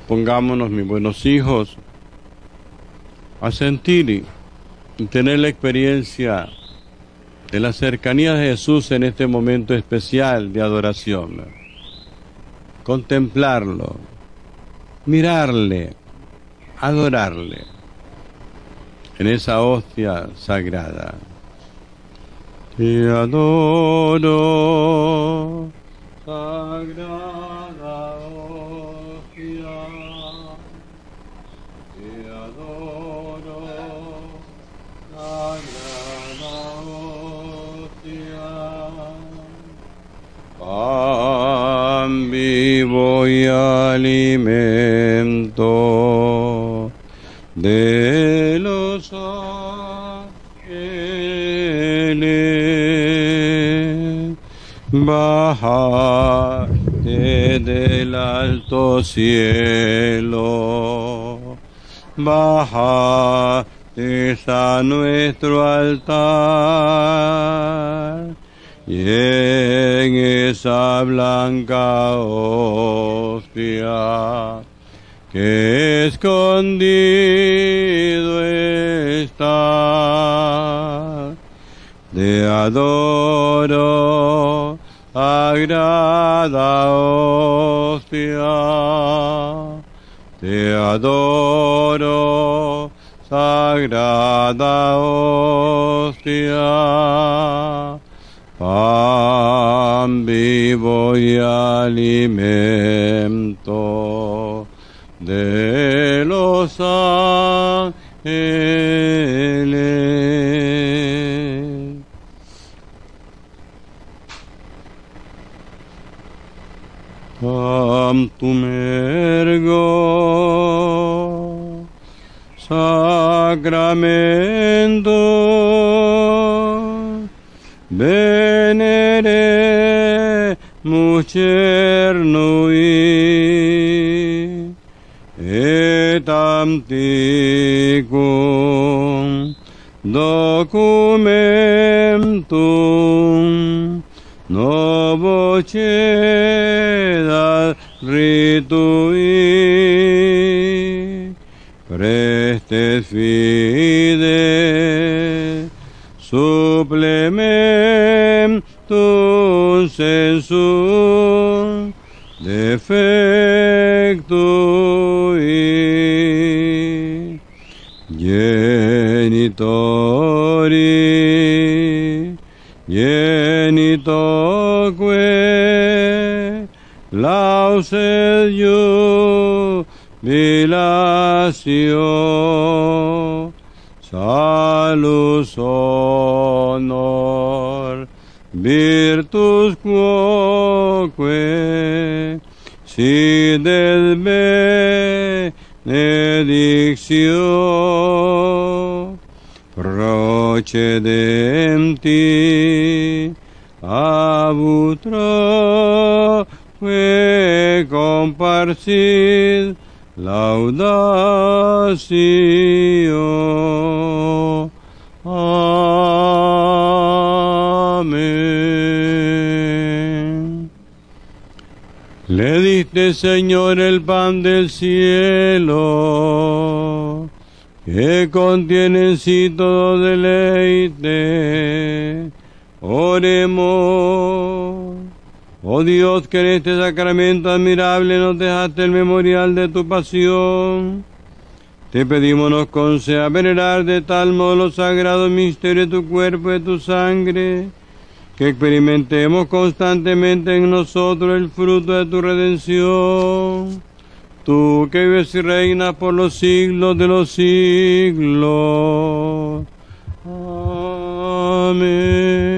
Pongámonos, mis buenos hijos, a sentir y tener la experiencia de la cercanía de Jesús en este momento especial de adoración. Contemplarlo, mirarle, adorarle en esa hostia sagrada. Te adoro, sagrada vivo y alimento de los ángeles. Bajate del alto cielo, bajate a nuestro altar y en esa blanca hostia que escondido está. Te adoro, sagrada hostia. Te adoro, sagrada hostia. Pan vivo y alimento de los ángeles. Am ergo sacramento venere mucernui et anticum documentum novo ceda ritui. Prestes fide supplementum sensum defectui genitori genitoque lauset jubilatio salus honor virtus quoque si del benedictio procedenti ab utroque comparsit laudatio. Diste, Señor, el pan del cielo, que contiene en sí todo deleite. Oremos. Oh Dios, que en este sacramento admirable nos dejaste el memorial de tu pasión. Te pedimos nos conceda venerar de tal modo los sagrados misterios de tu cuerpo y de tu sangre, que experimentemos constantemente en nosotros el fruto de tu redención. Tú que vives y reinas por los siglos de los siglos. Amén.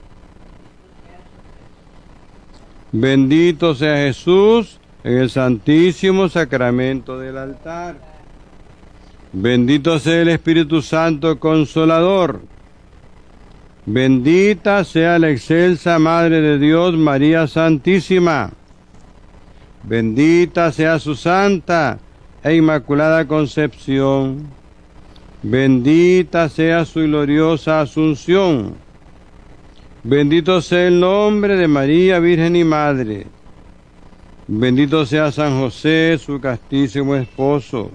Bendito sea Jesús en el santísimo sacramento del altar. Bendito sea el Espíritu Santo Consolador. Bendita sea la excelsa Madre de Dios, María Santísima. Bendita sea su santa e inmaculada concepción. Bendita sea su gloriosa asunción. Bendito sea el nombre de María Virgen y Madre. Bendito sea San José, su castísimo esposo.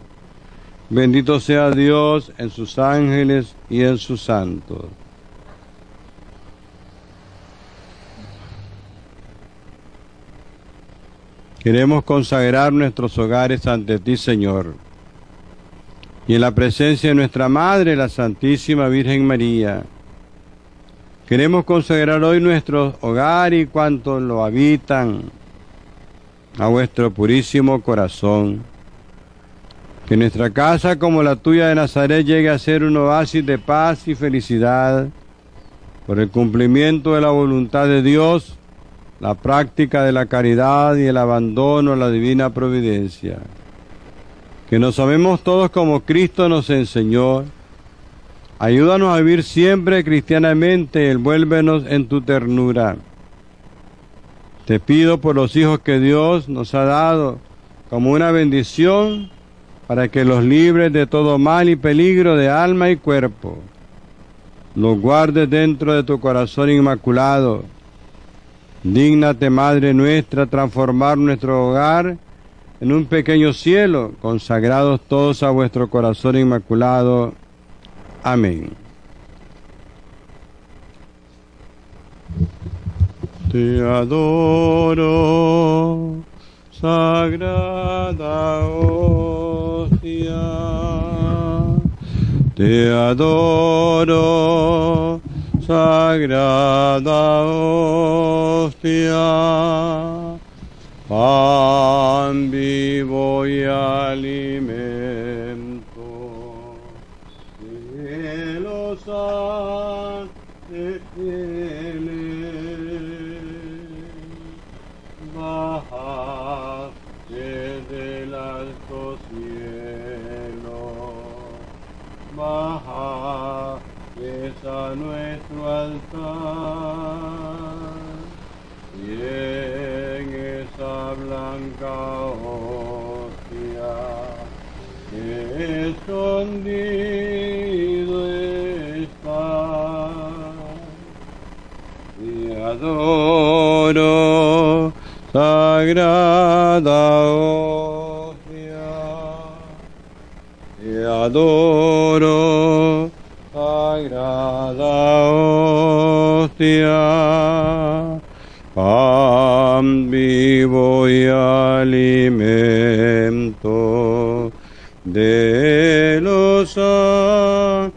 Bendito sea Dios en sus ángeles y en sus santos. Queremos consagrar nuestros hogares ante ti, Señor. Y en la presencia de nuestra Madre, la Santísima Virgen María Queremos consagrar hoy nuestro hogar y cuantos lo habitan a vuestro purísimo corazón. Que nuestra casa como la tuya de Nazaret llegue a ser un oasis de paz y felicidad por el cumplimiento de la voluntad de Dios, la práctica de la caridad y el abandono a la divina providencia. Que nos amemos todos como Cristo nos enseñó Ayúdanos a vivir siempre cristianamente, envuélvenos en tu ternura. Te pido por los hijos que Dios nos ha dado como una bendición para que los libres de todo mal y peligro de alma y cuerpo. Los guardes dentro de tu corazón inmaculado. Dígnate, Madre nuestra, transformar nuestro hogar en un pequeño cielo, consagrados todos a vuestro corazón inmaculado. Amén. Te adoro, sagrada hostia. Te adoro, sagrada hostia. Pan baja es a nuestro altar y en esa blanca hostia escondido adoro, sagrada. Adoro, sagrada hostia. Pan vivo y alimento de los ángeles